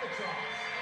the drums.